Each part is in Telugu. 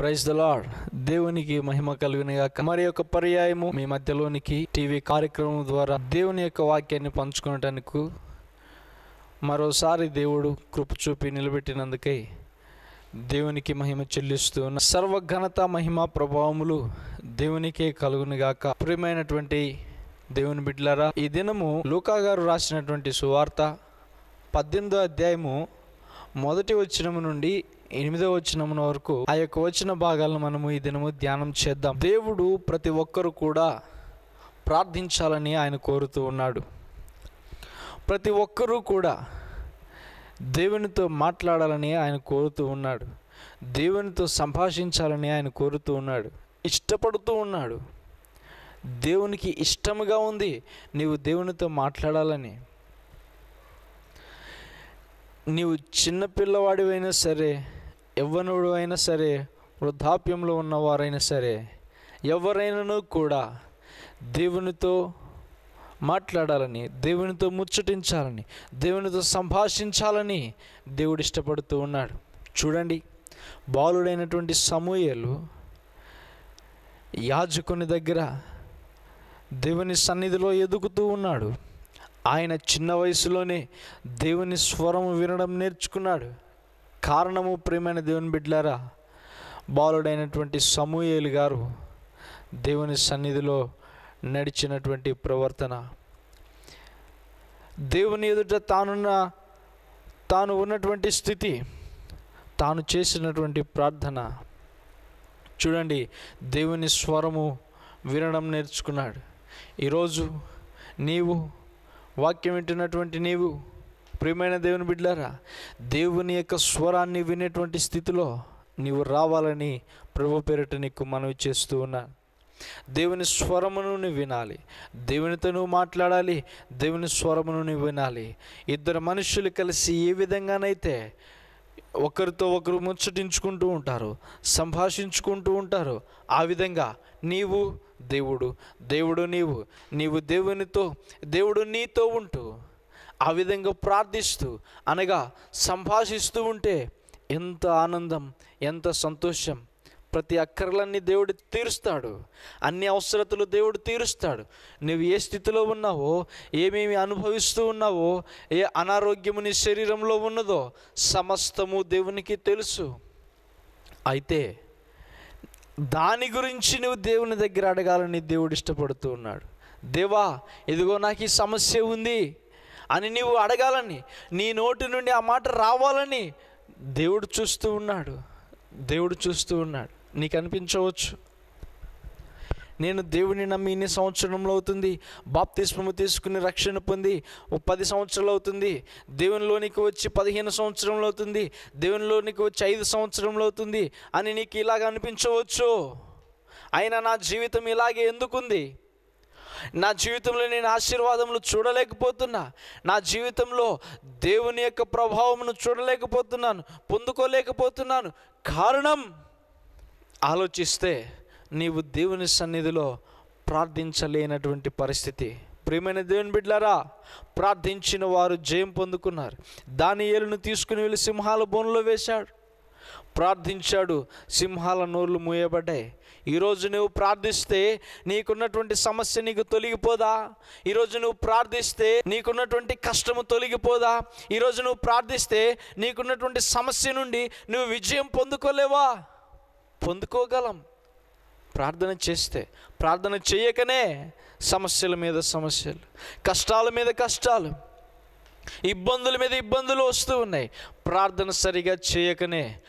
ప్రైజ్ ద లాడ్ దేవునికి మహిమ కలిగినగాక మరి యొక్క పర్యాయము మీ మధ్యలోనికి టీవీ కార్యక్రమం ద్వారా దేవుని యొక్క వాక్యాన్ని పంచుకోవటానికి మరోసారి దేవుడు కృప చూపి నిలబెట్టినందుకై దేవునికి మహిమ చెల్లిస్తూ ఉన్న మహిమ ప్రభావములు దేవునికే కలుగునుగాక ప్రియమైనటువంటి దేవుని బిడ్డలారా ఈ దినము లూకా గారు రాసినటువంటి సువార్త పద్దెనిమిదో అధ్యాయము మొదటి వచ్చినము నుండి ఎనిమిదో వచనం వరకు ఆ యొక్క వచ్చిన భాగాలను మనము ఈ దినము ధ్యానం చేద్దాం. దేవుడు ప్రతి ఒక్కరు కూడా ప్రార్థించాలని ఆయన కోరుతూ ఉన్నాడు. ప్రతి ఒక్కరూ కూడా దేవునితో మాట్లాడాలని ఆయన కోరుతూ ఉన్నాడు. దేవునితో సంభాషించాలని ఆయన కోరుతూ ఉన్నాడు. ఇష్టపడుతూ ఉన్నాడు. దేవునికి ఇష్టముగా ఉంది నీవు దేవునితో మాట్లాడాలని. నీవు చిన్నపిల్లవాడివైనా సరే యవ్వనుడు అయినా సరే వృద్ధాప్యంలో ఉన్నవారైనా సరే ఎవరైనాను కూడా దేవునితో మాట్లాడాలని దేవునితో ముచ్చటించాలని దేవునితో సంభాషించాలని దేవుడు ఇష్టపడుతూ ఉన్నాడు. చూడండి బాలుడైనటువంటి సమూహలు యాజకుని దగ్గర దేవుని సన్నిధిలో ఎదుగుతూ ఉన్నాడు. ఆయన చిన్న వయసులోనే దేవుని స్వరం వినడం నేర్చుకున్నాడు. కారణము ప్రియమైన దేవుని బిడ్డలారా బాలుడైనటువంటి సమూయేలు గారు దేవుని సన్నిధిలో నడిచినటువంటి ప్రవర్తన. దేవుని ఎదుట తానున్న తాను ఉన్నటువంటి స్థితి తాను చేసినటువంటి ప్రార్థన. చూడండి దేవుని స్వరము వినడం నేర్చుకున్నాడు. ఈరోజు నీవు వాక్యం వింటున్నటువంటి నీవు ప్రియమైన దేవుని బిడ్డారా దేవుని యొక్క స్వరాన్ని వినేటువంటి స్థితిలో నీవు రావాలని ప్రభు పేరిట నీకు మనవి చేస్తూ ఉన్నాను దేవుని స్వరమును నువ్వు వినాలి. దేవునితో నువ్వు మాట్లాడాలి. దేవుని స్వరమును నువ్వు వినాలి. ఇద్దరు మనుషులు కలిసి ఏ విధంగానైతే ఒకరితో ఒకరు ముచ్చటించుకుంటూ ఉంటారు సంభాషించుకుంటూ ఉంటారు ఆ విధంగా నీవు దేవుడు దేవుడు నీవు నీవు దేవునితో దేవుడు నీతో ఉంటూ ఆ విధంగా ప్రార్థిస్తూ అనగా సంభాషిస్తూ ఉంటే ఎంత ఆనందం ఎంత సంతోషం. ప్రతి అక్కర్లన్నీ దేవుడు తీరుస్తాడు. అన్ని అవసరతలు దేవుడు తీరుస్తాడు. నువ్వు ఏ స్థితిలో ఉన్నావో ఏమేమి అనుభవిస్తూ ఉన్నావో ఏ అనారోగ్యము నీ శరీరంలో ఉన్నదో సమస్తము దేవునికి తెలుసు. అయితే దాని గురించి నువ్వు దేవుని దగ్గర అడగాలని దేవుడు ఇష్టపడుతూ ఉన్నాడు. దేవా ఇదిగో నాకు ఈ సమస్య ఉంది. అని నీవు అడగాలని నీ నోటి నుండి ఆ మాట రావాలని దేవుడు చూస్తూ ఉన్నాడు. దేవుడు చూస్తూ ఉన్నాడు. నీకు అనిపించవచ్చు? నేను దేవుని నమ్మి ఇన్ని సంవత్సరంలో అవుతుంది బాప్తిస్మము తీసుకుని రక్షణ పొంది పది సంవత్సరాలు అవుతుంది దేవునిలోనికి వచ్చి పదిహేను సంవత్సరంలో అవుతుంది దేవునిలోనికి వచ్చి ఐదు సంవత్సరంలో అవుతుంది అని నీకు ఇలాగ అనిపించవచ్చు? అయినా నా జీవితం ఇలాగే ఎందుకుంది? నా జీవితంలో నేను ఆశీర్వాదములు చూడలేకపోతున్నా. నా జీవితంలో దేవుని యొక్క ప్రభావమును చూడలేకపోతున్నాను పొందుకోలేకపోతున్నాను. కారణం? ఆలోచిస్తే నీవు దేవుని సన్నిధిలో ప్రార్థించలేనటువంటి పరిస్థితి. ప్రియమైన దేవుని బిడ్డలారా ప్రార్థించిన వారు జయం పొందుకున్నారు. దాని ఏలును తీసుకుని వెళ్ళి సింహాల బోన్లో వేశాడు. ప్రార్థించాడు సింహాల నోర్లు మూయబడ్డాయి. ఈరోజు నువ్వు ప్రార్థిస్తే నీకున్నటువంటి సమస్య నీకు తొలగిపోదా? ఈరోజు నువ్వు ప్రార్థిస్తే నీకున్నటువంటి కష్టము తొలగిపోదా? ఈరోజు నువ్వు ప్రార్థిస్తే నీకున్నటువంటి సమస్య నుండి నువ్వు విజయం పొందుకోలేవా? పొందుకోగలం. ప్రార్థన చేస్తే ప్రార్థన చేయకనే సమస్యల మీద సమస్యలు కష్టాల మీద కష్టాలు ఇబ్బందుల మీద ఇబ్బందులు వస్తూ ఉన్నాయి. ప్రార్థన సరిగా చేయకనే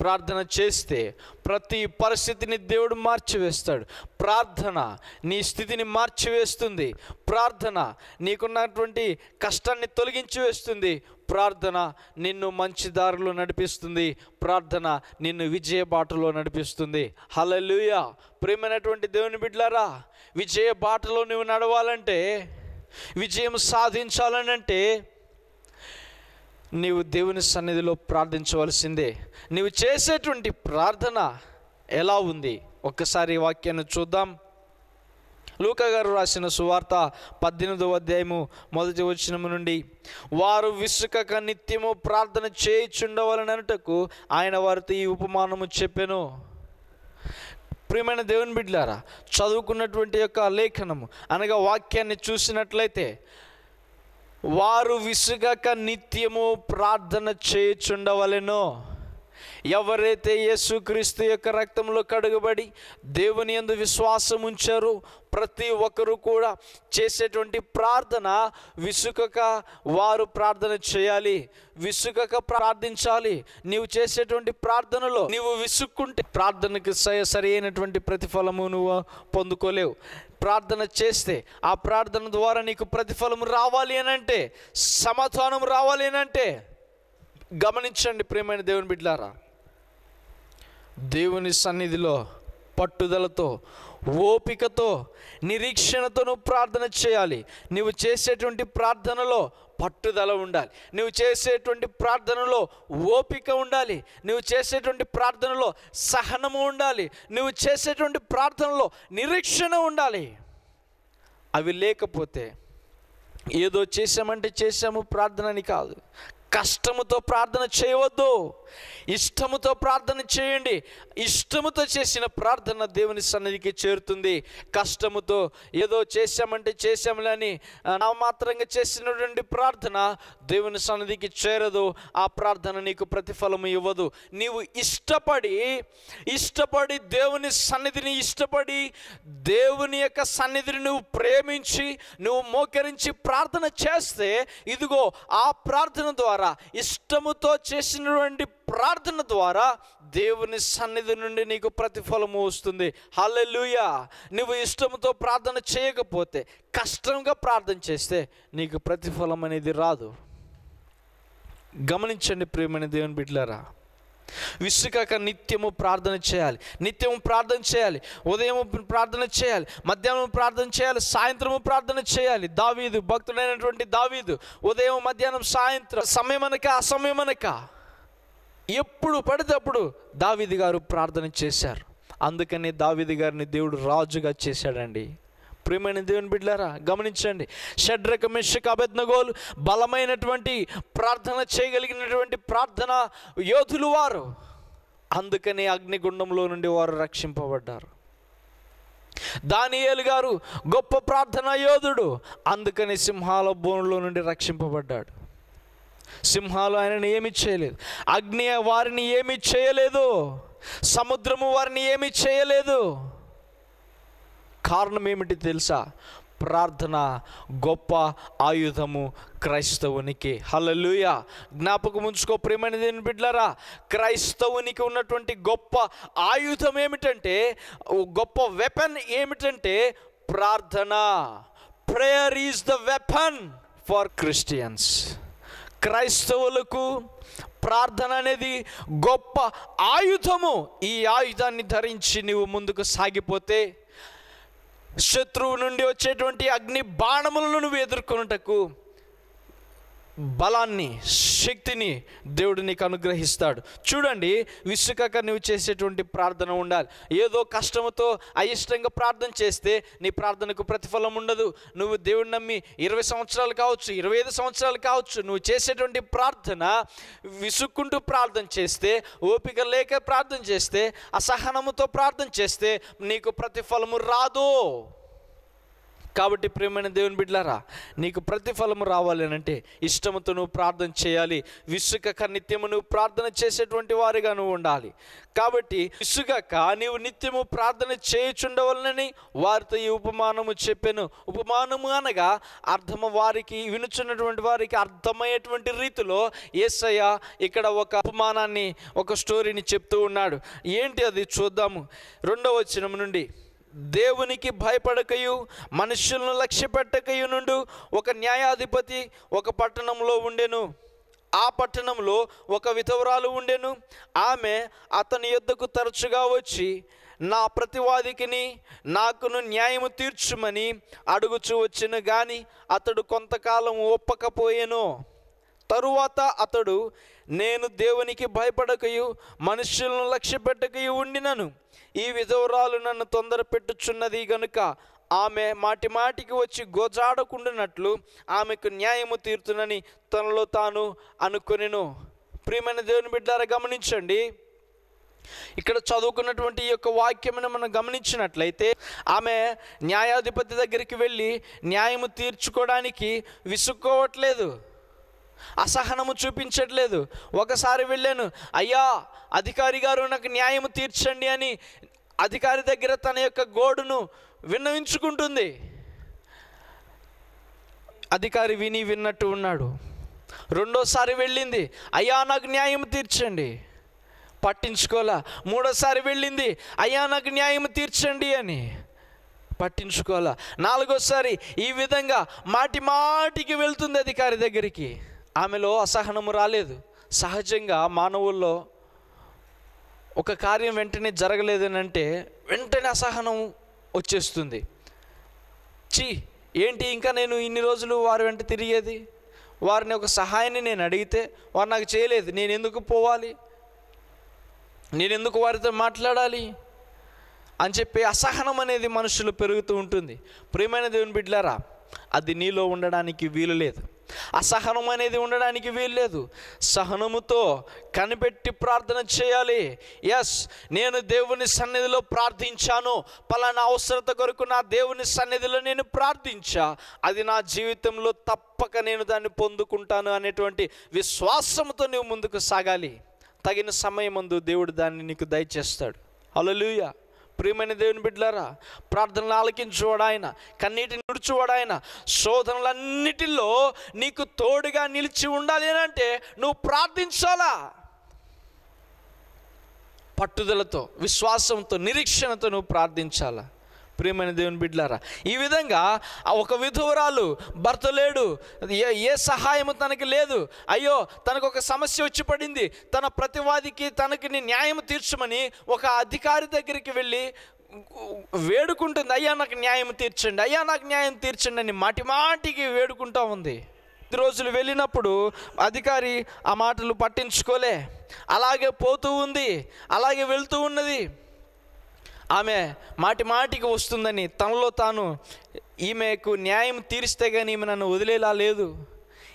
ప్రార్థన చేస్తే ప్రతి పరిస్థితిని దేవుడు మార్చివేస్తాడు. ప్రార్థన నీ స్థితిని మార్చివేస్తుంది. ప్రార్థన నీకున్నటువంటి కష్టాన్ని తొలగించి వేస్తుంది. ప్రార్థన నిన్ను మంచి దారిలో నడిపిస్తుంది. ప్రార్థన నిన్ను విజయ బాటలో నడిపిస్తుంది. హలలుయ ప్రేమైనటువంటి దేవుని బిడ్లారా విజయ బాటలో నువ్వు నడవాలంటే విజయం సాధించాలనంటే నీవు దేవుని సన్నిధిలో ప్రార్థించవలసిందే. నీవు చేసేటువంటి ప్రార్థన ఎలా ఉంది? ఒక్కసారి వాక్యాన్ని చూద్దాం. లూక గారు రాసిన సువార్త పద్దెనిమిదవ అధ్యాయము మొదటి వచనము నుండి వారు విసుకక నిత్యము ప్రార్థన చేయుచుండవలనటకు ఆయన వారితో ఈ ఉపమానము చెప్పెను. ప్రియమైన దేవుని బిడ్డలారా చదువుకున్నటువంటి యొక్క లేఖనము అనగా వాక్యాన్ని చూసినట్లయితే వారు విసుగక నిత్యము ప్రార్థన చేయుచుండవలెనో ఎవరైతే యేసుక్రీస్తు యొక్క రక్తంలో కడుగబడి దేవుని యందు విశ్వాసం ఉంచారో ప్రతి ఒక్కరూ కూడా చేసేటువంటి ప్రార్థన విసుకక వారు ప్రార్థన చేయాలి. విసుకక ప్రార్థించాలి. నీవు చేసేటువంటి ప్రార్థనలో నీవు విసుక్కుంటే ప్రార్థనకు స- సరి అయినటువంటి ప్రతిఫలము నువ్వు పొందుకోలేవు. ప్రార్థన చేస్తే ఆ ప్రార్థన ద్వారా నీకు ప్రతిఫలం రావాలి అని అంటే సమాధానం రావాలి అని అంటే గమనించండి ప్రియమైన దేవుని బిడ్లారా. దేవుని సన్నిధిలో పట్టుదలతో ఓపికతో నిరీక్షణతో నువ్వు ప్రార్థన చేయాలి. నువ్వు చేసేటువంటి ప్రార్థనలో పట్టుదల ఉండాలి. నువ్వు చేసేటువంటి ప్రార్థనలో ఓపిక ఉండాలి. నువ్వు చేసేటువంటి ప్రార్థనలో సహనము ఉండాలి. నువ్వు చేసేటువంటి ప్రార్థనలో నిరీక్షణ ఉండాలి. అవి లేకపోతే ఏదో చేశామంటే చేసాము ప్రార్థన అని కాదు. కష్టముతో ప్రార్థన చేయవద్దు. ఇష్టముతో ప్రార్థన చేయండి. ఇష్టముతో చేసిన ప్రార్థన దేవుని సన్నిధికి చేరుతుంది. కష్టముతో ఏదో చేశామంటే చేశాములని అని నామాత్రంగా చేసినటువంటి ప్రార్థన దేవుని సన్నిధికి చేరదు. ఆ ప్రార్థన నీకు ప్రతిఫలము ఇవ్వదు. నీవు ఇష్టపడి ఇష్టపడి దేవుని సన్నిధిని ఇష్టపడి దేవుని యొక్క సన్నిధిని నువ్వు ప్రేమించి నువ్వు మోకరించి ప్రార్థన చేస్తే ఇదిగో ఆ ప్రార్థన ద్వారా ఇష్టముతో చేసినటువంటి ప్రార్థన ద్వారా దేవుని సన్నిధి నుండి నీకు ప్రతిఫలము వస్తుంది. హల్లెలుయా. నువ్వు ఇష్టముతో ప్రార్థన చేయకపోతే కష్టంగా ప్రార్థన చేస్తే నీకు ప్రతిఫలం అనేది రాదు. గమనించండి ప్రియమైన దేవుని బిడ్డలారా. విసుకాక నిత్యము ప్రార్థన చేయాలి. నిత్యము ప్రార్థన చేయాలి. ఉదయం ప్రార్థన చేయాలి. మధ్యాహ్నం ప్రార్థన చేయాలి. సాయంత్రము ప్రార్థన చేయాలి. దావీదు భక్తుడైనటువంటి దావీదు ఉదయం మధ్యాహ్నం సాయంత్రం సమయమనక అసమయమనక. ఎప్పుడు పడితే అప్పుడు గారు ప్రార్థన చేశారు. అందుకని దావిది గారిని దేవుడు రాజుగా చేశాడండి. ప్రియమైన దేవుని బిడ్డారా గమనించండి. షడ్రక మిషక అభెజ్ఞగోలు బలమైనటువంటి ప్రార్థన చేయగలిగినటువంటి ప్రార్థన యోధులు వారు. అందుకని అగ్నిగుండంలో నుండి వారు రక్షింపబడ్డారు. దానియేలు గారు గొప్ప ప్రార్థనా యోధుడు. అందుకని సింహాల బోనులో నుండి రక్షింపబడ్డాడు. సింహాలు ఆయనని ఏమి చేయలేదు. అగ్ని వారిని ఏమి చేయలేదు. సముద్రము వారిని ఏమి చేయలేదు. కారణం ఏమిటి తెలుసా? ప్రార్థన గొప్ప ఆయుధము క్రైస్తవునికి. హలలుయ జ్ఞాపకం ఉంచుకో ప్రేమని దేని బిడ్లరా క్రైస్తవునికి ఉన్నటువంటి గొప్ప ఆయుధం ఏమిటంటే గొప్ప వెపన్ ఏమిటంటే ప్రార్థన. Prayer is the weapon for Christians క్రైస్తవులకు ప్రార్థన అనేది గొప్ప ఆయుధము. ఈ ఆయుధాన్ని ధరించి నీవు ముందుకు సాగిపోతే శత్రువు నుండి వచ్చేటువంటి అగ్ని బాణములను నువ్వు ఎదుర్కొనుటకు బలాన్ని శక్తిని దేవుడు నీకు అనుగ్రహిస్తాడు. చూడండి విసుకాక నువ్వు చేసేటువంటి ప్రార్థన ఉండాలి. ఏదో కష్టముతో అయిష్టంగా ప్రార్థన చేస్తే నీ ప్రార్థనకు ప్రతిఫలం ఉండదు. నువ్వు దేవుడిని నమ్మి ఇరవై సంవత్సరాలు కావచ్చు ఇరవై ఐదు సంవత్సరాలు కావచ్చు నువ్వు చేసేటువంటి ప్రార్థన విసుక్కుంటూ ప్రార్థన చేస్తే ఓపిక లేక ప్రార్థన చేస్తే అసహనముతో ప్రార్థన చేస్తే నీకు ప్రతిఫలము రాదు. కాబట్టి ప్రేమైన దేవుని బిడ్డలారా నీకు ప్రతిఫలము రావాలి అని అంటే ఇష్టముతో నువ్వు ప్రార్థన చేయాలి. విసుగక నిత్యము నువ్వు ప్రార్థన చేసేటువంటి వారిగా నువ్వు ఉండాలి. కాబట్టి విసుగక నీవు నిత్యము ప్రార్థన చేయుచుండవలనని వారితో ఈ ఉపమానము చెప్పాను. ఉపమానము అనగా అర్థము వారికి వినుచున్నటువంటి వారికి అర్థమయ్యేటువంటి రీతిలో ఏసయ్య ఇక్కడ ఒక ఉపమానాన్ని ఒక స్టోరీని చెప్తూ ఉన్నాడు. ఏంటి అది చూద్దాము. రెండవ వచనం నుండి దేవునికి భయపడకయు మనుషులను లక్ష్యపెట్టకయు నుండు ఒక న్యాయాధిపతి ఒక పట్టణంలో ఉండెను. ఆ పట్టణంలో ఒక విధవరాలు ఉండెను. ఆమె అతని యొద్దకు తరచుగా వచ్చి నా ప్రతివాదికిని నాకును న్యాయము తీర్చుమని అడుగుచు వచ్చెను గాని అతడు కొంతకాలం ఒప్పకపోయేను. తరువాత అతడు నేను దేవునికి భయపడకయు మనుషులను లక్ష్య పెట్టకయు ఉండినను. ఈ విధవరాలు నన్ను తొందర పెట్టుచున్నది గనుక ఆమె మాటి మాటికి వచ్చి గోజాడకుండానట్లు ఆమెకు న్యాయము తీరుతునని తనలో తాను అనుకునేను. ప్రియమైన దేవుని బిడ్డారా గమనించండి. ఇక్కడ చదువుకున్నటువంటి ఈ యొక్క వాక్యమును మనం గమనించినట్లయితే ఆమె న్యాయాధిపతి దగ్గరికి వెళ్ళి న్యాయము తీర్చుకోవడానికి విసుక్కోవట్లేదు. అసహనము చూపించట్లేదు. ఒకసారి వెళ్ళాను అయ్యా అధికారి గారు నాకు న్యాయము తీర్చండి అని అధికారి దగ్గర తన యొక్క గోడును విన్నవించుకుంటుంది. అధికారి విని విన్నట్టు ఉన్నాడు. రెండోసారి వెళ్ళింది అయ్యా నాకు న్యాయం తీర్చండి. పట్టించుకోలా. మూడోసారి వెళ్ళింది అయ్యా నాకు న్యాయం తీర్చండి అని పట్టించుకోలే. నాలుగోసారి ఈ విధంగా మాటి మాటికి వెళ్తుంది అధికారి దగ్గరికి. ఆమెలో అసహనము రాలేదు. సహజంగా మానవుల్లో ఒక కార్యం వెంటనే జరగలేదనంటే వెంటనే అసహనం వచ్చేస్తుంది. చీ ఏంటి ఇంకా నేను ఇన్ని రోజులు వారి వెంట తిరిగేది? వారిని ఒక సహాయాన్ని నేను అడిగితే వారు నాకు చేయలేదు. నేను ఎందుకు పోవాలి? నేను ఎందుకు వారితో మాట్లాడాలి? అని చెప్పి అసహనం అనేది మనుషులు పెరుగుతూ ఉంటుంది. ప్రియమైన దేవుని బిడ్డలారా అది నీలో ఉండడానికి వీలు లేదు. అసహనం అనేది ఉండడానికి వీల్లేదు. సహనముతో కనిపెట్టి ప్రార్థన చేయాలి. ఎస్ నేను దేవుని సన్నిధిలో ప్రార్థించాను. పలానా అవసరత కొరకు నా దేవుని సన్నిధిలో నేను ప్రార్థించా. అది నా జీవితంలో తప్పక నేను దాన్ని పొందుకుంటాను అనేటువంటి విశ్వాసంతో నువ్వు ముందుకు సాగాలి. తగిన సమయమందు దేవుడు దాన్ని నీకు దయచేస్తాడు. అలలుయా ప్రియమైన దేవుని బిడ్డలారా ప్రార్థనలు ఆలకించువాడు ఆయన కన్నీటిని నుడుచువాడు ఆయన శోధనలన్నిటిలో నీకు తోడుగా నిలిచి ఉండాలి అని అంటే నువ్వు ప్రార్థించాలా? పట్టుదలతో విశ్వాసంతో నిరీక్షణతో నువ్వు ప్రార్థించాలా? ప్రియమైన దేవుని బిడ్లారా ఈ విధంగా ఆ ఒక విధువరాలు భర్త లేడు ఏ ఏ సహాయము తనకి లేదు అయ్యో తనకు ఒక సమస్య వచ్చి పడింది తన ప్రతివాదికి తనకి న్యాయం తీర్చమని ఒక అధికారి దగ్గరికి వెళ్ళి వేడుకుంటుంది అయ్యా నాకు న్యాయం తీర్చండి అయ్యా నాకు న్యాయం తీర్చండి అని మాటి మాటికి వేడుకుంటా ఉంది. కొద్ది రోజులు వెళ్ళినప్పుడు అధికారి ఆ మాటలు పట్టించుకోలే అలాగే పోతూ ఉంది అలాగే వెళ్తూ ఉన్నది. ఆమె మాటి మాటికి వస్తుందని తనలో తాను ఈమెకు న్యాయం తీరిస్తే కానీ ఈమె నన్ను వదిలేలా లేదు.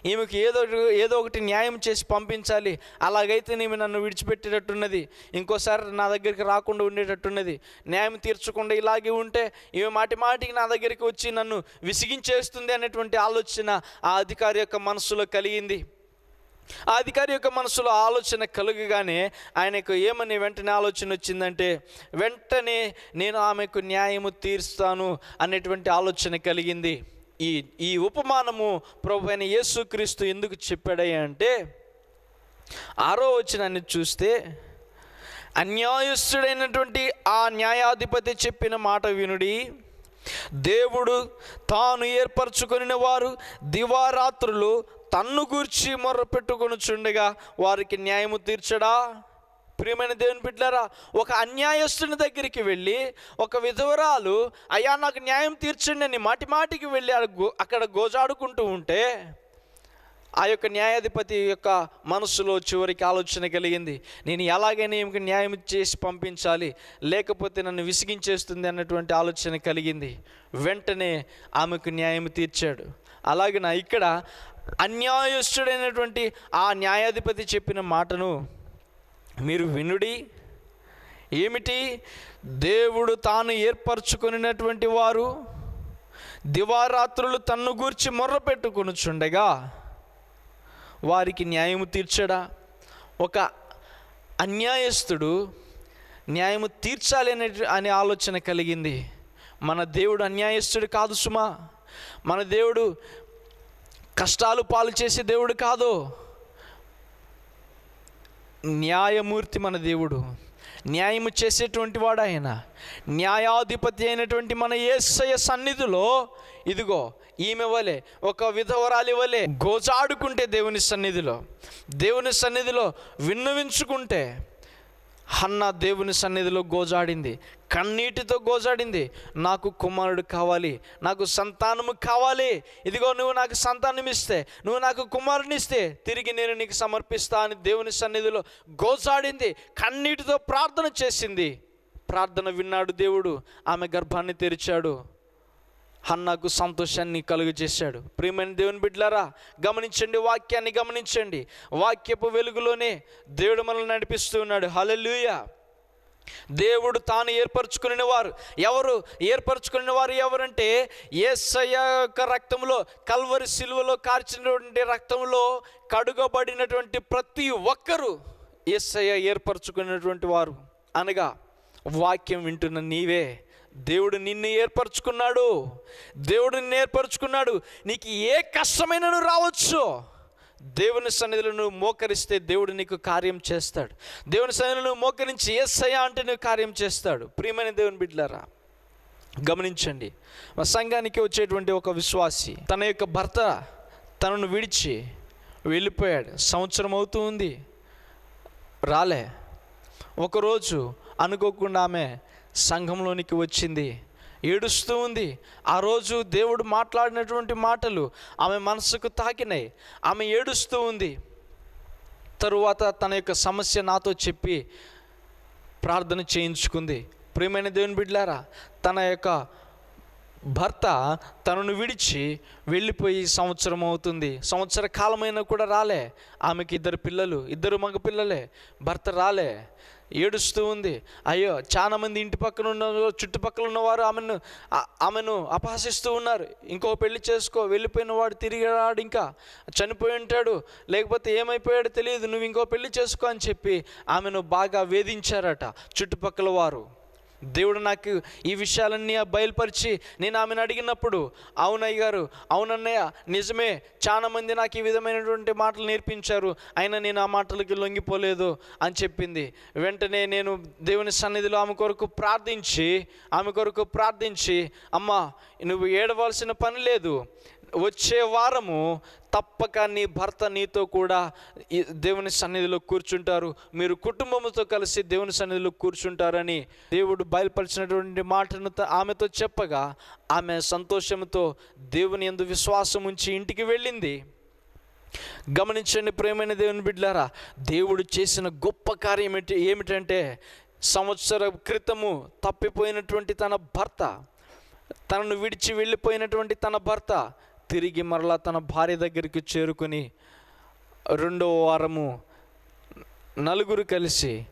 ఈమెకు ఏదో ఏదో ఒకటి న్యాయం చేసి పంపించాలి. అలాగైతే ఈమె నన్ను విడిచిపెట్టేటట్టున్నది. ఇంకోసారి నా దగ్గరికి రాకుండా ఉండేటట్టున్నది. న్యాయం తీర్చకుండా ఇలాగే ఉంటే ఈమె మాటి మాటికి నా దగ్గరికి వచ్చి నన్ను విసిగించేస్తుంది అనేటువంటి ఆలోచన ఆ అధికారి యొక్క మనసులో కలిగింది. ఆ అధికారి యొక్క మనసులో ఆలోచన కలుగగానే ఆయనకు ఏమని వెంటనే ఆలోచన వచ్చిందంటే వెంటనే నేను ఆమెకు న్యాయము తీరుస్తాను అనేటువంటి ఆలోచన కలిగింది. ఈ ఈ ఉపమానము ప్రభు అయిన యేసుక్రీస్తు ఎందుకు చెప్పాడే అంటే ఆరో వచనాన్ని చూస్తే అన్యాయస్తుడైనటువంటి ఆ న్యాయాధిపతి చెప్పిన మాట వినుడి దేవుడు తాను ఏర్పరచుకొనిన వారు దివారాత్రులు తన్ను గూర్చి మొర్ర పెట్టుకొనుచుండగా వారికి న్యాయము తీర్చడా? ప్రియమైన దేవుని బిడ్డారా ఒక అన్యాయస్తుని దగ్గరికి వెళ్ళి ఒక విధవరాలు అయ్యా నాకు న్యాయం తీర్చండి అని మాటి మాటికి వెళ్ళి అక్కడ గోజాడుకుంటూ ఉంటే ఆ యొక్క న్యాయాధిపతి యొక్క మనసులో చివరికి ఆలోచన కలిగింది. నేను ఎలాగైనా ఈమెకి న్యాయం చేసి పంపించాలి లేకపోతే నన్ను విసిగించేస్తుంది అన్నటువంటి ఆలోచన కలిగింది. వెంటనే ఆమెకు న్యాయం తీర్చాడు. అలాగే నా ఇక్కడ అన్యాయస్తుడైనటువంటి ఆ న్యాయాధిపతి చెప్పిన మాటను మీరు వినుడి. ఏమిటి? దేవుడు తాను ఏర్పరచుకొనినటువంటి వారు దివారాత్రులు తన్ను గూర్చి మొర్ర పెట్టుకొనుచుండగా వారికి న్యాయము తీర్చడా? ఒక అన్యాయస్తుడు న్యాయము తీర్చాలి అనే అనే ఆలోచన కలిగింది. మన దేవుడు అన్యాయస్తుడు కాదు సుమా. మన దేవుడు కష్టాలు పాలు చేసే దేవుడు కాదు. న్యాయమూర్తి మన దేవుడు. న్యాయము చేసేటువంటి వాడు ఆయన. న్యాయాధిపతి అయినటువంటి మన ఏసయ సన్నిధిలో ఇదిగో ఈమె వలె ఒక విధవరాలి వలె గోజాడుకుంటే దేవుని సన్నిధిలో. దేవుని సన్నిధిలో విన్నవించుకుంటే హన్న దేవుని సన్నిధిలో గోజాడింది. కన్నీటితో గోజాడింది. నాకు కుమారుడు కావాలి. నాకు సంతానము కావాలి. ఇదిగో నువ్వు నాకు సంతానం ఇస్తే నువ్వు నాకు కుమారుని ఇస్తే తిరిగి నేను నీకు సమర్పిస్తా అని దేవుని సన్నిధిలో గోజాడింది. కన్నీటితో ప్రార్థన చేసింది. ప్రార్థన విన్నాడు దేవుడు. ఆమె గర్భాన్ని తెరిచాడు. హన్నాకు సంతోషాన్ని కలుగు చేశాడు ప్రియమైన దేవుని బిడ్డలారా గమనించండి వాక్యాన్ని గమనించండి. వాక్యపు వెలుగులోనే దేవుడు మనల్ని నడిపిస్తూ ఉన్నాడు. హల్లెలూయా. దేవుడు తాను ఏర్పరచుకుని వారు. ఎవరు ఏర్పరచుకుని వారు ఎవరంటే ఏసయ్య యొక్క రక్తంలో కల్వరి సిలువలో కార్చినటువంటి రక్తంలో కడుగబడినటువంటి ప్రతి ఒక్కరూ ఏసయ్య ఏర్పరచుకున్నటువంటి వారు. అనగా వాక్యం వింటున్న నీవే. దేవుడు నిన్ను ఏర్పరచుకున్నాడు. దేవుడు నిన్ను ఏర్పరచుకున్నాడు. నీకు ఏ కష్టమైనను రావచ్చు. దేవుని సన్నిధిలో నువ్వు మోకరిస్తే దేవుడు నీకు కార్యం చేస్తాడు. దేవుని సన్నిధిలో నువ్వు మోకరించి ఏసయ్యా అంటే నువ్వు కార్యం చేస్తాడు. ప్రియమైన దేవుని బిడ్డలారా గమనించండి. మా సంఘానికి వచ్చేటువంటి ఒక విశ్వాసి తన యొక్క భర్త తనను విడిచి వెళ్ళిపోయాడు. సంవత్సరం అవుతూ ఉంది. రాలే. ఒకరోజు అనుకోకుండా ఆమె సంఘంలోనికి వచ్చింది. ఏడుస్తూ ఉంది. ఆ రోజు దేవుడు మాట్లాడినటువంటి మాటలు ఆమె మనసుకు తాకినాయి. ఆమె ఏడుస్తూ ఉంది. తరువాత తన యొక్క సమస్య నాతో చెప్పి ప్రార్థన చేయించుకుంది. ప్రియమైన దేవుని బిడ్లారా తన యొక్క భర్త తనను విడిచి వెళ్ళిపోయి సంవత్సరం అవుతుంది. సంవత్సర కాలమైనా కూడా రాలే. ఆమెకి ఇద్దరు పిల్లలు ఇద్దరు మగ పిల్లలే భర్త రాలే. ఏడుస్తూ ఉంది. అయ్యో చాలామంది ఇంటి పక్కన ఉన్న చుట్టుపక్కల ఉన్నవారు ఆమెను ఆమెను అపహసిస్తూ ఉన్నారు. ఇంకో పెళ్ళి చేసుకో వెళ్ళిపోయిన వాడు తిరిగి రాడు ఇంకా చనిపోయి ఉంటాడు. లేకపోతే ఏమైపోయాడో తెలియదు నువ్వు ఇంకో పెళ్ళి చేసుకో అని చెప్పి ఆమెను బాగా వేధించారట చుట్టుపక్కల వారు. దేవుడు నాకు ఈ విషయాలన్నీ బయలుపరిచి నేను ఆమెను అడిగినప్పుడు అవునయ్య గారు అవునన్నయ్య నిజమే చాలా మంది నాకు ఈ విధమైనటువంటి మాటలు నేర్పించారు అయినా నేను ఆ మాటలకి లొంగిపోలేదు అని చెప్పింది. వెంటనే నేను దేవుని సన్నిధిలో ఆమె కొరకు ప్రార్థించి ఆమె కొరకు ప్రార్థించి అమ్మా నువ్వు ఏడవలసిన పని లేదు వచ్చే వారము తప్పక నీ భర్త నీతో కూడా దేవుని సన్నిధిలో కూర్చుంటారు. మీరు కుటుంబంతో కలిసి దేవుని సన్నిధిలో కూర్చుంటారని దేవుడు బయలుపరిచినటువంటి మాటను ఆమెతో చెప్పగా ఆమె సంతోషంతో దేవుని ఎందు విశ్వాసం ఉంచి ఇంటికి వెళ్ళింది. గమనించండి ప్రేమైన దేవుని బిడ్డారా దేవుడు చేసిన గొప్ప కార్యం ఏమిటి ఏమిటంటే సంవత్సర క్రితము తప్పిపోయినటువంటి తన భర్త తనను విడిచి వెళ్ళిపోయినటువంటి తన భర్త తిరిగి మరలా తన భార్య దగ్గరికి చేరుకుని రెండవ వారము నలుగురు కలిసి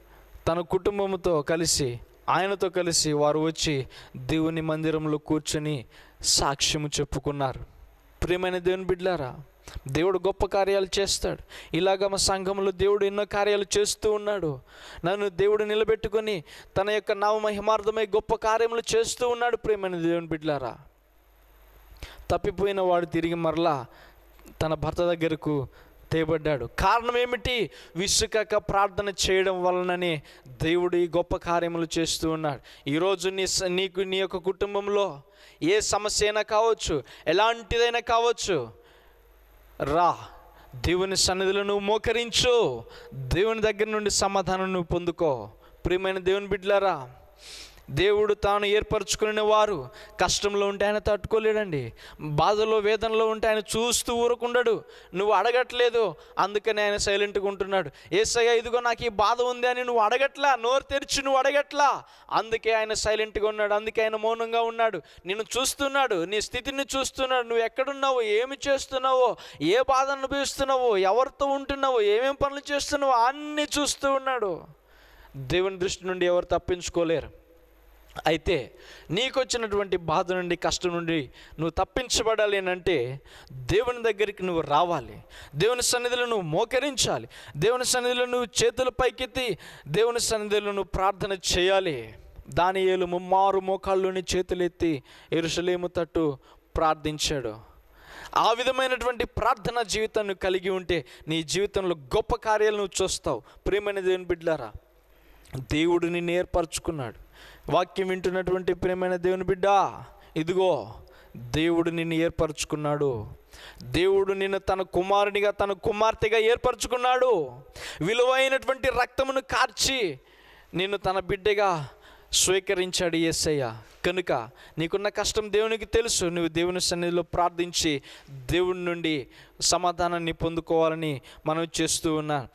తన కుటుంబంతో కలిసి ఆయనతో కలిసి వారు వచ్చి దేవుని మందిరంలో కూర్చొని సాక్ష్యము చెప్పుకున్నారు. ప్రియమైన దేవుని బిడ్లారా దేవుడు గొప్ప కార్యాలు చేస్తాడు. ఇలాగ మా సంఘంలో దేవుడు ఎన్నో కార్యాలు చేస్తూ ఉన్నాడు. నన్ను దేవుడు నిలబెట్టుకొని తన యొక్క నామ మహిమార్థమై గొప్ప కార్యములు చేస్తూ ఉన్నాడు ప్రియమైన దేవుని బిడ్లారా. తప్పిపోయిన వాడు తిరిగి మరలా తన భర్త దగ్గరకు తేబడ్డాడు. కారణం ఏమిటి? విసుకక ప్రార్థన చేయడం వలననే దేవుడు ఈ గొప్ప కార్యములు చేస్తూ ఉన్నాడు. ఈరోజు నీ స- నీకు నీ యొక్క కుటుంబంలో ఏ సమస్య అయినా కావచ్చు ఎలాంటిదైనా కావచ్చు రా దేవుని సన్నిధిలో నువ్వు మోకరించు. దేవుని దగ్గర నుండి సమాధానం నువ్వు పొందుకో. ప్రియమైన దేవుని బిడ్డలారా దేవుడు తాను ఏర్పరచుకునే వారు. కష్టంలో ఉంటే ఆయన తట్టుకోలేడండి. బాధలో వేదనలో ఉంటే ఆయన చూస్తూ ఊరకుండడు. నువ్వు అడగట్లేదు. అందుకని ఆయన సైలెంట్గా ఉంటున్నాడు. ఏసయ్య ఇదిగో నాకు ఈ బాధ ఉంది అని నువ్వు అడగట్లా? నోరు తెరిచి నువ్వు అడగట్లా? అందుకే ఆయన సైలెంట్గా ఉన్నాడు. అందుకే ఆయన మౌనంగా ఉన్నాడు. నిన్ను చూస్తున్నాడు. నీ స్థితిని చూస్తున్నాడు. నువ్వు ఎక్కడున్నావో? ఏమి చేస్తున్నావో? ఏ బాధ అనుభవిస్తున్నావో? ఎవరితో ఉంటున్నావో? ఏమేం పనులు చేస్తున్నావో? అన్నీ చూస్తూ ఉన్నాడు. దేవుని దృష్టి నుండి ఎవరు తప్పించుకోలేరు. అయితే నీకు వచ్చినటువంటి బాధ నుండి కష్టం నుండి నువ్వు తప్పించబడాలి అని అంటే దేవుని దగ్గరికి నువ్వు రావాలి. దేవుని సన్నిధిలో నువ్వు మోకరించాలి. దేవుని సన్నిధిలో నువ్వు చేతులు పైకెత్తి దేవుని సన్నిధిలో నువ్వు ప్రార్థన చేయాలి. దాని ఏలు ముమ్మారు మోకాళ్ళుని చేతులెత్తి ఎరుసలేము తట్టు ప్రార్థించాడు. ఆ విధమైనటువంటి ప్రార్థన జీవితాన్ని కలిగి ఉంటే నీ జీవితంలో గొప్ప కార్యాలు నువ్వు చూస్తావు. ప్రేమైన దేవుని బిడ్డారా దేవుడు నిన్ను ఏర్పరచుకున్నాడు. వాక్యం వింటున్నటువంటి ప్రేమైన దేవుని బిడ్డ ఇదిగో దేవుడు నిన్ను ఏర్పరచుకున్నాడు. దేవుడు నిన్ను తన కుమారునిగా తన కుమార్తెగా ఏర్పరచుకున్నాడు. విలువైనటువంటి రక్తమును కార్చి నిన్ను తన బిడ్డగా స్వీకరించాడు ఎస్సయ్య కనుక నీకున్న కష్టం దేవునికి తెలుసు. నువ్వు దేవుని సన్నిధిలో ప్రార్థించి దేవుని నుండి సమాధానాన్ని పొందుకోవాలని మనం చేస్తూ ఉన్నా.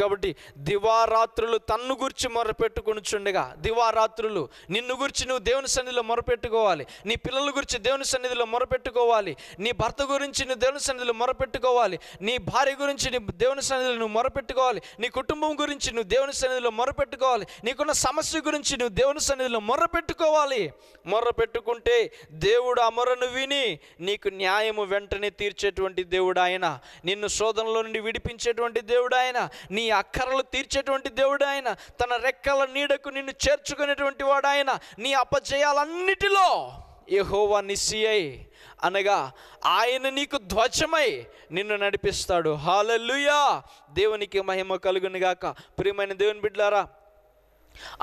కాబట్టి దివారాత్రులు తన్ను గురించి మొరపెట్టుకొనుచుండగా దివారాత్రులు నిన్ను గురించి నువ్వు దేవుని సన్నిధిలో మొరపెట్టుకోవాలి నీ పిల్లల గురించి దేవుని సన్నిధిలో మొరపెట్టుకోవాలి నీ భర్త గురించి నువ్వు దేవుని సన్నిధిలో మొరపెట్టుకోవాలి నీ భార్య గురించి నీ దేవుని సన్నిధిలో నువ్వు మొరపెట్టుకోవాలి నీ కుటుంబం గురించి నువ్వు దేవుని సన్నిధిలో మొరపెట్టుకోవాలి నీకున్న సమస్య గురించి నువ్వు దేవుని సన్నిధిలో మొరపెట్టుకోవాలి. మొర్రపెట్టుకుంటే దేవుడు ఆ మొరను విని నీకు న్యాయము వెంటనే తీర్చేటువంటి దేవుడు ఆయన నిన్ను శోధనలో నుండి విడిపించేటువంటి దేవుడు ఆయన నీ అక్కరలు తీర్చేటువంటి దేవుడు ఆయన. తన రెక్కల నీడకు నిన్ను చేర్చుకునేటువంటి వాడు ఆయన. నీ అపజయాలన్నిటిలో యహోవా నిస్సియై అనగా ఆయన నీకు ధ్వజమై నిన్ను నడిపిస్తాడు. హాలెల్లుయా! దేవునికి మహిమ కలుగును గాక. ప్రియమైన దేవుని బిడ్లారా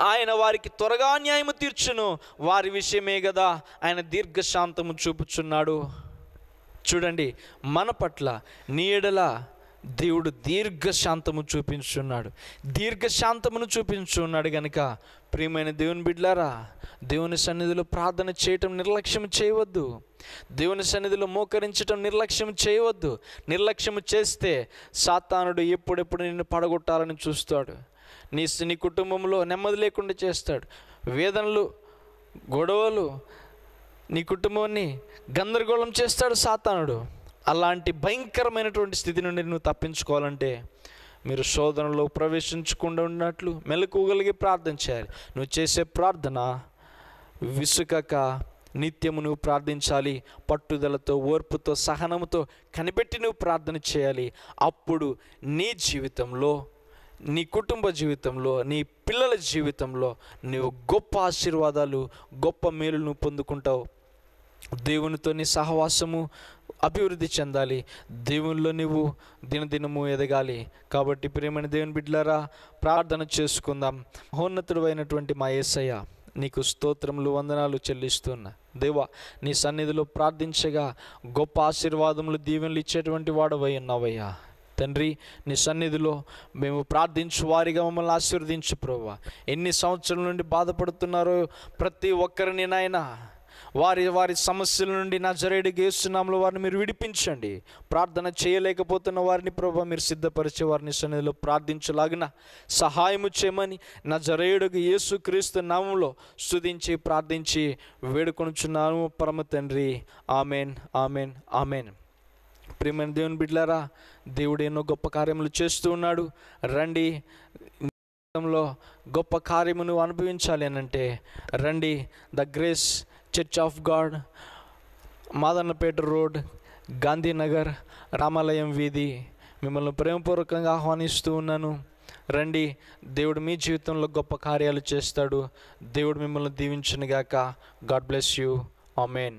ఆయన వారికి త్వరగా న్యాయము తీర్చును. వారి విషయమే కదా ఆయన దీర్ఘశాంతము చూపుచున్నాడు. చూడండి మన పట్ల నీడల దేవుడు దీర్ఘశాంతము చూపించున్నాడు. దీర్ఘశాంతమును చూపించున్నాడు గనుక ప్రియమైన దేవుని బిడ్లారా దేవుని సన్నిధిలో ప్రార్థన చేయటం నిర్లక్ష్యం చేయవద్దు. దేవుని సన్నిధిలో మోకరించటం నిర్లక్ష్యం చేయవద్దు. నిర్లక్ష్యం చేస్తే సాతానుడు ఎప్పుడెప్పుడు నిన్ను పడగొట్టాలని చూస్తాడు. నీ నీ కుటుంబంలో నెమ్మది లేకుండా చేస్తాడు. వేదనలు గొడవలు నీ కుటుంబాన్ని గందరగోళం చేస్తాడు సాతానుడు. అలాంటి భయంకరమైనటువంటి స్థితి నుండి నువ్వు తప్పించుకోవాలంటే మీరు శోధనలో ప్రవేశించకుండా ఉన్నట్లు మెలకువగలిగి ప్రార్థన చేయాలి. నువ్వు చేసే ప్రార్థన విసుకక నిత్యము నువ్వు ప్రార్థించాలి. పట్టుదలతో ఓర్పుతో సహనముతో కనిపెట్టి నువ్వు ప్రార్థన చేయాలి. అప్పుడు నీ జీవితంలో నీ కుటుంబ జీవితంలో నీ పిల్లల జీవితంలో నువ్వు గొప్ప ఆశీర్వాదాలు గొప్ప మేలును పొందుకుంటావు. దేవునితో నీ సహవాసము అభివృద్ధి చెందాలి. దేవునిలో నువ్వు దినదినము ఎదగాలి. కాబట్టి ప్రేమని దేవుని బిడ్డలారా ప్రార్థన చేసుకుందాం. మహోన్నతుడు అయినటువంటి మా యేసయ్య నీకు స్తోత్రములు వందనాలు చెల్లిస్తున్నా. దేవా నీ సన్నిధిలో ప్రార్థించగా గొప్ప ఆశీర్వాదములు దీవెనలు ఇచ్చేటువంటి వాడవై ఉన్నావయ్యా. తండ్రి నీ సన్నిధిలో మేము ప్రార్థించు వారిగా మమ్మల్ని ఆశీర్వదించు ప్రభా. ఎన్ని సంవత్సరాల నుండి బాధపడుతున్నారో ప్రతి ఒక్కరిని నాయనా వారి వారి సమస్యల నుండి నా జరేడు గేస్తున్నాంలో వారిని మీరు విడిపించండి. ప్రార్థన చేయలేకపోతున్న వారిని ప్రభు మీరు సిద్ధపరిచే వారిని సన్నిధిలో ప్రార్థించలాగిన సహాయము చేయమని నా జరేయుడుకు యేసు క్రీస్తు నామంలో స్తుతించి ప్రార్థించి వేడుకొనుచున్నాము. పరమ తండ్రి ఆమెన్ ఆమెన్ ఆమెన్. ప్రియమైన దేవుని బిడ్లారా దేవుడు ఎన్నో గొప్ప కార్యములు చేస్తూ ఉన్నాడు. రండి గొప్ప కార్యమును అనుభవించాలి అని అంటే రండి the grace church of God Madannapet road Gandhinagar Ramalayam వీధి మిమ్మల్ని ప్రేమపూర్వకంగా ఆహ్వానిస్తూ ఉన్నాను. రండి దేవుడు మీ జీవితంలో గొప్ప కార్యాలు చేస్తాడు. దేవుడు మిమ్మల్ని దీవించునుగాక. God bless you amen